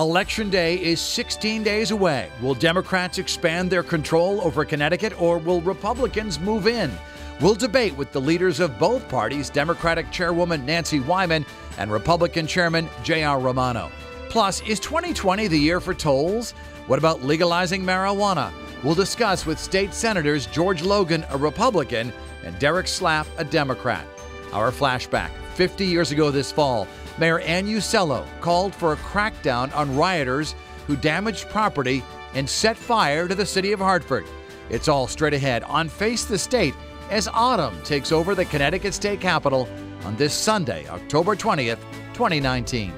Election Day is 16 days away. Will Democrats expand their control over Connecticut or will Republicans move in? We'll debate with the leaders of both parties, Democratic Chairwoman Nancy Wyman and Republican Chairman J.R. Romano. Plus, is 2020 the year for tolls? What about legalizing marijuana? We'll discuss with state senators George Logan, a Republican, and Derek Slap, a Democrat. Our flashback 50 years ago this fall, Mayor Ann Uccello called for a crackdown on rioters who damaged property and set fire to the city of Hartford. It's all straight ahead on Face the State as autumn takes over the Connecticut State Capitol on this Sunday, October 20th, 2019.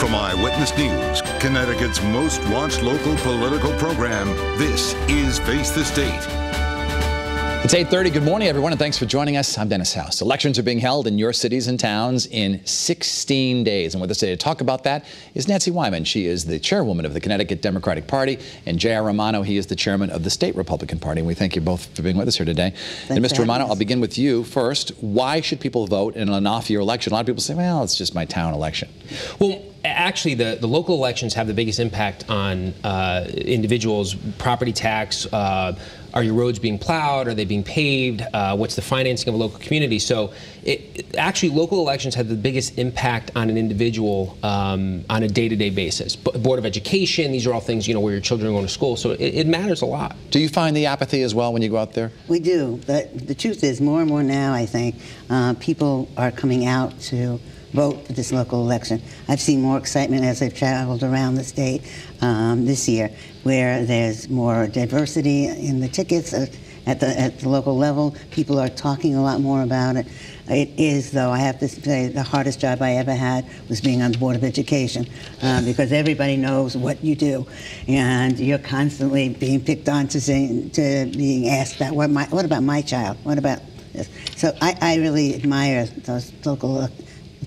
From Eyewitness News, Connecticut's most watched local political program, this is Face the State. It's 8:30. Good morning, everyone, and thanks for joining us. I'm Dennis House. Elections are being held in your cities and towns in 16 days, and with us today to talk about that is Nancy Wyman. She is the chairwoman of the Connecticut Democratic Party, and J.R. Romano. He is the chairman of the state Republican Party. And we thank you both for being with us here today. Thanks and Mr. Romano. I'll begin with you first. Why should people vote in an off-year election? A lot of people say, "Well, it's just my town election." Well, actually, the, the local elections have the biggest impact on uh, individuals' property tax. Uh, are your roads being plowed? Are they being paved? Uh, what's the financing of a local community? So, it, it- actually, local elections have the biggest impact on an individual um, on a day-to-day basis. B- Board of Education; these are all things you know where your children are going to school. So, it, it matters a lot. Do you find the apathy as well when you go out there? We do, but the truth is, more and more now, I think, uh, people are coming out to vote for this local election. I've seen more excitement as I've traveled around the state um, this year, where there's more diversity in the tickets at the at the local level. People are talking a lot more about it. It is, though, I have to say, the hardest job I ever had was being on the Board of Education uh, because everybody knows what you do, and you're constantly being picked on to saying, to being asked about what my what about my child? What about this? So I, I really admire those local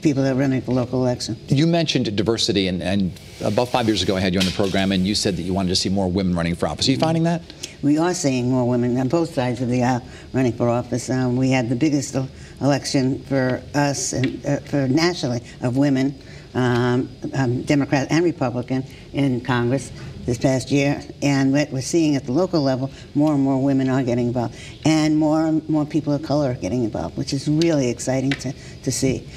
people that are running for local election. You mentioned diversity, and, and about five years ago, I had you on the program, and you said that you wanted to see more women running for office. Are you finding that? We are seeing more women on both sides of the aisle running for office. Um, we had the biggest election for us and uh, for nationally of women, um, um, Democrat and Republican, in Congress this past year. And what we're seeing at the local level, more and more women are getting involved, and more and more people of color are getting involved, which is really exciting to, to see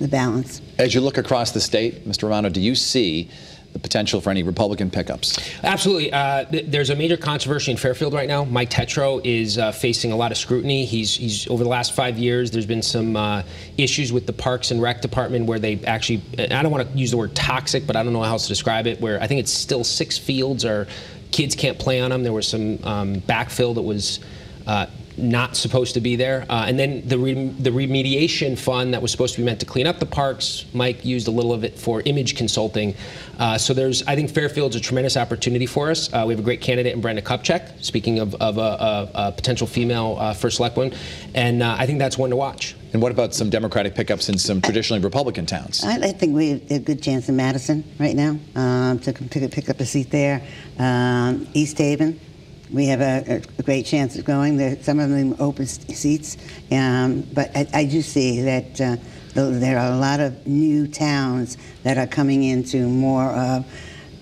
the balance. As you look across the state, Mr. Romano, do you see the potential for any Republican pickups? Absolutely. Uh, th- there's a major controversy in Fairfield right now. Mike Tetreau is uh, facing a lot of scrutiny. He's, he's over the last five years. There's been some uh, issues with the Parks and Rec Department where they actually. I don't want to use the word toxic, but I don't know how else to describe it. Where I think it's still six fields or kids can't play on them. There was some um, backfill that was. Uh, not supposed to be there. Uh, and then the, re- the remediation fund that was supposed to be meant to clean up the parks, Mike used a little of it for image consulting. Uh, so there's, I think Fairfield's a tremendous opportunity for us. Uh, we have a great candidate in Brenda Kupchak, speaking of, of a, a, a potential female uh, first selectwoman. And uh, I think that's one to watch. And what about some Democratic pickups in some traditionally Republican towns? I, I think we have a good chance in Madison right now um, to pick, pick up a seat there. Um, East Haven, we have a, a great chance of going. There, some of them open seats, um, but I, I do see that uh, th- there are a lot of new towns that are coming into more of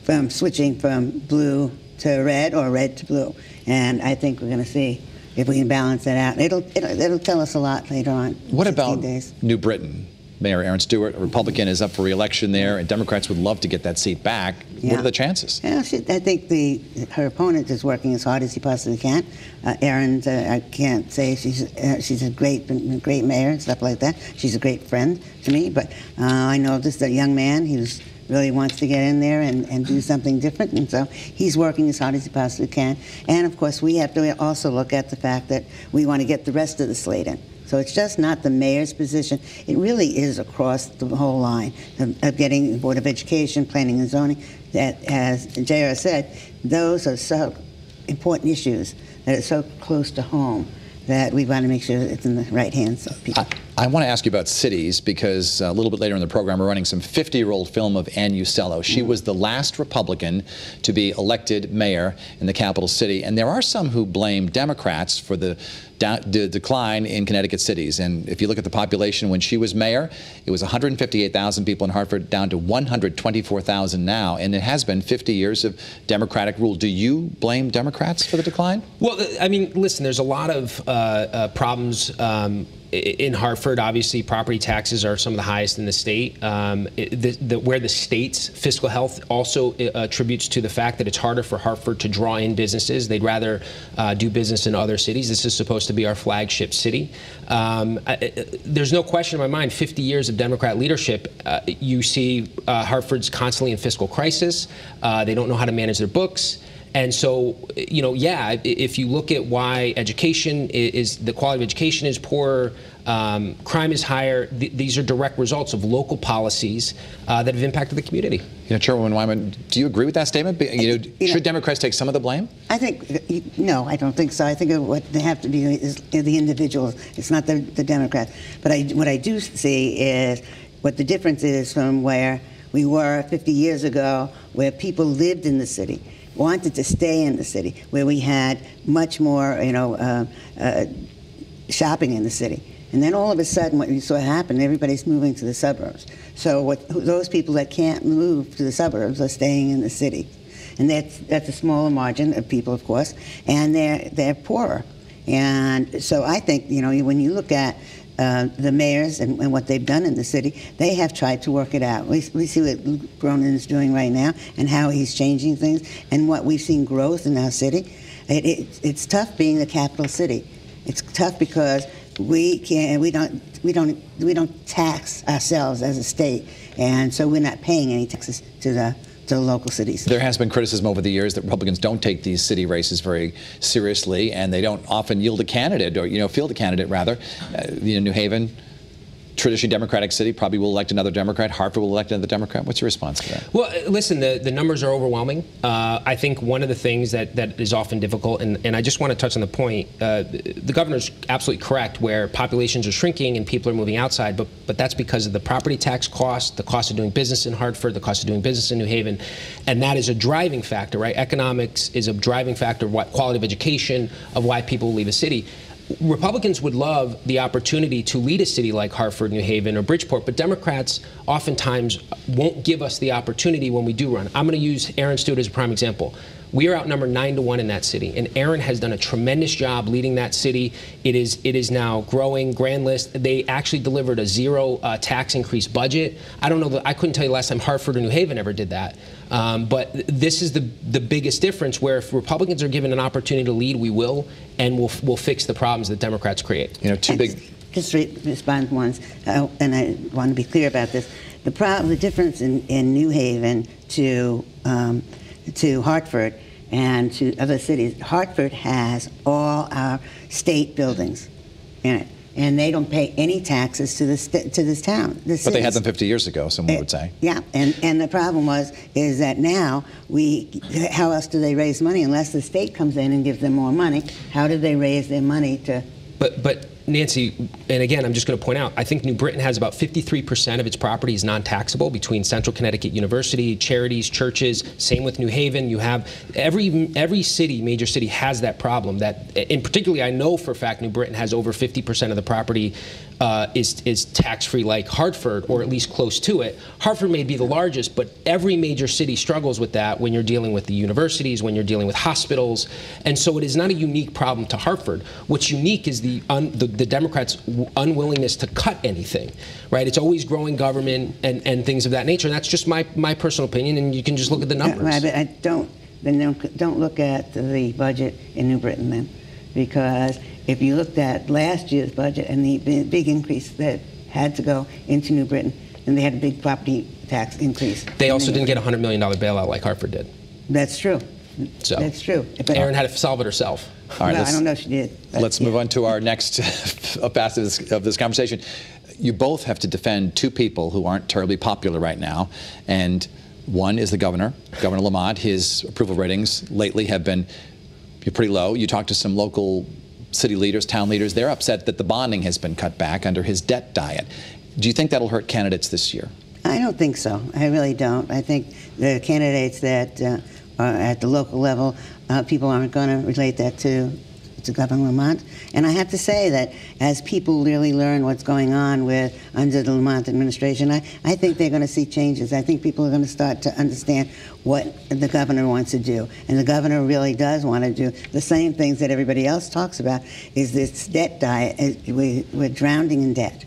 from switching from blue to red or red to blue, and I think we're going to see if we can balance that out. It'll, it'll it'll tell us a lot later on. What about days. New Britain? Mayor Erin Stewart, a Republican, is up for re-election there, and Democrats would love to get that seat back. What are the chances? Yeah, she, I think the her opponent is working as hard as he possibly can. Uh, Erin, uh, I can't say she's uh, she's a great great mayor and stuff like that. She's a great friend to me, but uh, I know this is a young man who's really wants to get in there and, and do something different, and so he's working as hard as he possibly can. And of course, we have to also look at the fact that we want to get the rest of the slate in. So it's just not the mayor's position. It really is across the whole line of, of getting the Board of Education, Planning and Zoning. That, as JR said, those are so important issues that are so close to home that we want to make sure it's in the right hands of people. I want to ask you about cities because uh, a little bit later in the program, we're running some 50 year old film of Ann Uccello. She was the last Republican to be elected mayor in the capital city. And there are some who blame Democrats for the down, de- decline in Connecticut cities. And if you look at the population when she was mayor, it was 158,000 people in Hartford, down to 124,000 now. And it has been 50 years of Democratic rule. Do you blame Democrats for the decline? Well, I mean, listen, there's a lot of uh, uh, problems. Um, in Hartford, obviously, property taxes are some of the highest in the state. Um, the, the, where the state's fiscal health also uh, attributes to the fact that it's harder for Hartford to draw in businesses. They'd rather uh, do business in other cities. This is supposed to be our flagship city. Um, I, there's no question in my mind. 50 years of Democrat leadership, uh, you see uh, Hartford's constantly in fiscal crisis. Uh, they don't know how to manage their books. And so, you know, yeah, if you look at why education is, the quality of education is poor, um, crime is higher, th these are direct results of local policies uh, that have impacted the community. You know, Chairwoman Wyman, do you agree with that statement? You know, you should know, Democrats take some of the blame? I think, no, I don't think so. I think what they have to be is the individuals. It's not the, the Democrats. But I, what I do see is what the difference is from where we were 50 years ago, where people lived in the city wanted to stay in the city, where we had much more, you know, uh, uh, shopping in the city. And then all of a sudden, what you saw happen, everybody's moving to the suburbs. So what, those people that can't move to the suburbs are staying in the city. And that's, that's a smaller margin of people, of course, and they're, they're poorer. And so I think, you know, when you look at uh, the mayors and, and, what they've done in the city, they have tried to work it out. We, we see what Luke Bronin is doing right now and how he's changing things and what we've seen growth in our city. It, it, it's tough being the capital city. It's tough because we can't, we don't, we don't, we don't tax ourselves as a state, and so we're not paying any taxes to the to local cities. There has been criticism over the years that Republicans don't take these city races very seriously, and they don't often yield a candidate, or you know, field a candidate rather. Uh, you know, New Haven traditionally Democratic city probably will elect another Democrat. Hartford will elect another Democrat. What's your response to that? Well, listen, the, the numbers are overwhelming. Uh, I think one of the things that, that is often difficult, and, and I just want to touch on the point, uh, the governor's absolutely correct where populations are shrinking and people are moving outside, but, but that's because of the property tax cost, the cost of doing business in Hartford, the cost of doing business in New Haven, and that is a driving factor, right? Economics is a driving factor of what quality of education, of why people leave a city. Republicans would love the opportunity to lead a city like Hartford, New Haven, or Bridgeport, but Democrats oftentimes won't give us the opportunity when we do run. I'm going to use Erin Stewart as a prime example. We are outnumbered nine to one in that city, and Erin has done a tremendous job leading that city. It is it is now growing. Grand List. They actually delivered a zero uh, tax increase budget. I don't know. The, I couldn't tell you last time Hartford or New Haven ever did that. Um, but this is the the biggest difference. Where if Republicans are given an opportunity to lead, we will, and we'll we'll fix the problems that Democrats create. You know, two big. Just re respond once, uh, and I want to be clear about this. The problem, the difference in, in New Haven to um, to Hartford and to other cities. Hartford has all our state buildings in it, and they don't pay any taxes to this to this town. This but they had them 50 years ago. Someone would eh, say. Yeah, and and the problem was is that now we how else do they raise money unless the state comes in and gives them more money? How do they raise their money to? But but Nancy, and again, I'm just going to point out, I think New Britain has about 53% of its property is non-taxable between Central Connecticut University, charities, churches. Same with New Haven. You have every every city, major city, has that problem. That, in particularly, I know for a fact New Britain has over 50% of the property uh, is, is tax-free like Hartford, or at least close to it. Hartford may be the largest, but every major city struggles with that when you're dealing with the universities, when you're dealing with hospitals, and so it is not a unique problem to Hartford. What's unique is the, un, the, the Democrats' unwillingness to cut anything, right? It's always growing government and, and things of that nature, and that's just my, my personal opinion, and you can just look at the numbers. Right, but I don't, then don't, don't look at the budget in New Britain then, because if you looked at last year's budget and the big increase that had to go into New Britain, and they had a big property tax increase. They also didn't get a $100 million bailout like Hartford did. That's true. So That's true. But Erin had to solve it herself. All right, well, I don't know if she did. Let's yeah. move on to our next uh, facet of this, of this conversation. You both have to defend two people who aren't terribly popular right now, and one is the governor, Governor Lamont. His approval ratings lately have been pretty low. You talked to some local city leaders, town leaders, they're upset that the bonding has been cut back under his debt diet. Do you think that'll hurt candidates this year? I don't think so. I really don't. I think the candidates that uh, are at the local level, uh, people aren't going to relate that to to Governor Lamont. And I have to say that as people really learn what's going on with under the Lamont administration, I, I think they're going to see changes. I think people are going to start to understand what the governor wants to do. And the governor really does want to do the same things that everybody else talks about is this debt diet. We, we're drowning in debt.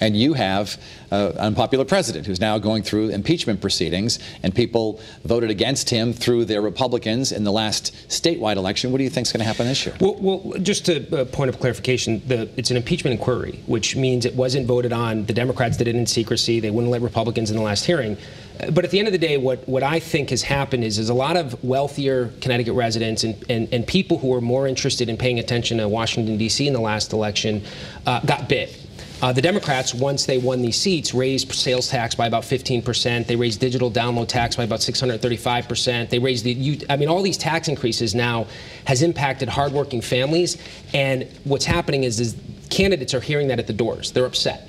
And you have uh, an unpopular president who's now going through impeachment proceedings, and people voted against him through their Republicans in the last statewide election. What do you think is going to happen this year? Well, well just a uh, point of clarification, the, it's an impeachment inquiry, which means it wasn't voted on. The Democrats did it in secrecy. They wouldn't let Republicans in the last hearing. Uh, but at the end of the day, what, what I think has happened is, is a lot of wealthier Connecticut residents and, and, and people who were more interested in paying attention to Washington, D.C. in the last election uh, got bit uh, the Democrats, once they won these seats, raised sales tax by about 15%. They raised digital download tax by about 635%. They raised the, I mean, all these tax increases now has impacted hardworking families. And what's happening is, is candidates are hearing that at the doors. They're upset.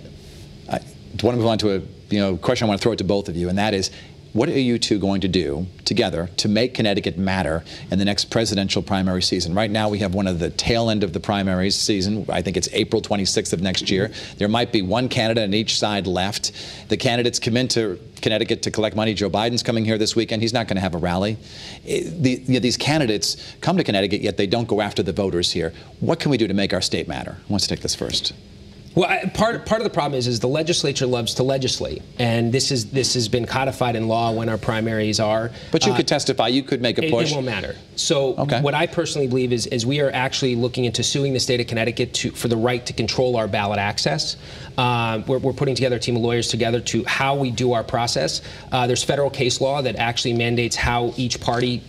I want to move on to a you know question I want to throw it to both of you, and that is what are you two going to do together to make Connecticut matter in the next presidential primary season? Right now, we have one of the tail end of the primaries season. I think it's April 26th of next year. There might be one candidate on each side left. The candidates come into Connecticut to collect money. Joe Biden's coming here this weekend. He's not going to have a rally. Eh, the, you know, these candidates come to Connecticut, yet they don't go after the voters here. What can we do to make our state matter? Who wants to take this first? Well, I, part part of the problem is is the legislature loves to legislate, and this is this has been codified in law when our primaries are. But you uh, could testify. You could make a push. It, it won't matter. So okay. what I personally believe is is we are actually looking into suing the state of Connecticut to, for the right to control our ballot access. Uh, we're, we're, putting together a team of lawyers together to how we do our process. Uh, there's federal case law that actually mandates how each party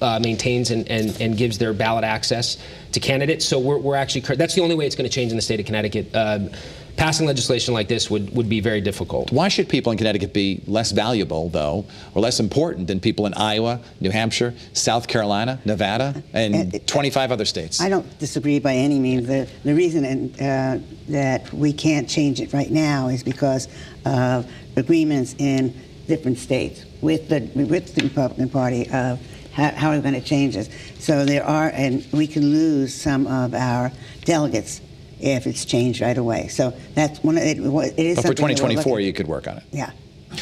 uh, maintains and, and, and gives their ballot access to candidates. So we're, we're actually, that's the only way it's going to change in the state of Connecticut. Um, passing legislation like this would, would be very difficult. Why should people in Connecticut be less valuable, though, or less important than people in Iowa, New Hampshire, South Carolina, Nevada, and uh, 25 other states? I don't disagree by any means. The, the reason uh, that we can't change it right now is because of agreements in different states with the, with the Republican Party of how, how are we going to change this? So there are, and we can lose some of our delegates if it's changed right away. So that's one of it. It is but for 2024, you could work on it. Yeah.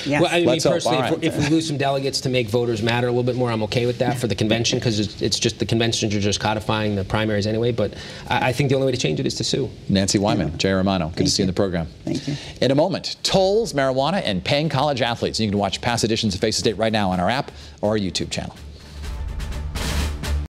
Yes. Well, I mean, personally, if, right. if, we lose some delegates to make voters matter a little bit more, I'm okay with that for the convention because it's, it's, just the conventions are just codifying the primaries anyway. But I, I, think the only way to change it is to sue. Nancy Wyman, yeah. Jay Romano, good Thank to see you in the program. Thank you. In a moment, tolls, marijuana, and paying college athletes. You can watch past editions of Face the State right now on our app or our YouTube channel.